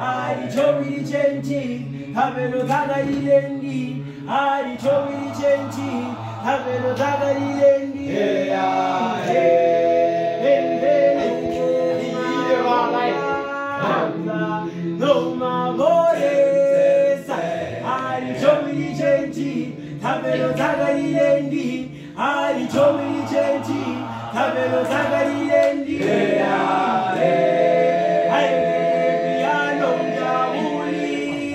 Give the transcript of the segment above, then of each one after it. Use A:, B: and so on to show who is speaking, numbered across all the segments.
A: alichobili chenti habelo gaga ilendi alichobili chenti habelo gaga ilendi No mamores, alichobili chenti habelo gaga ilendi alichobili chenti habelo gaga ilendi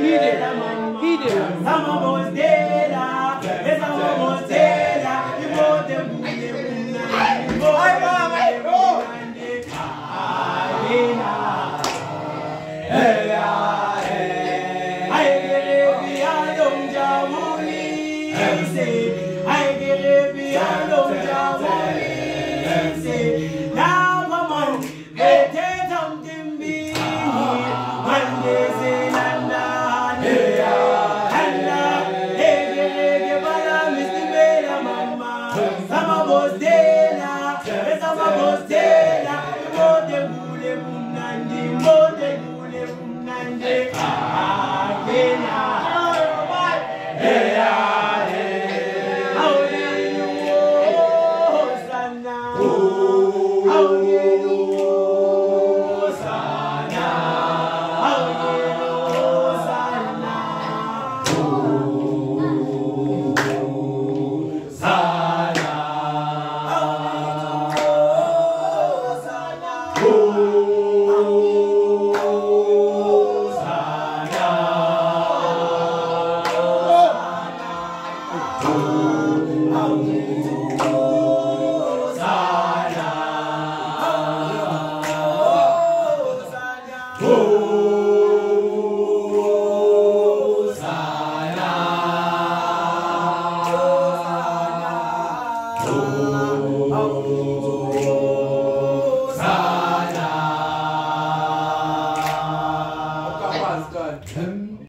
A: He did. He did. Some of was dead. Sama bozela, sama bozela, mode mule mule. Ah. 아우 아우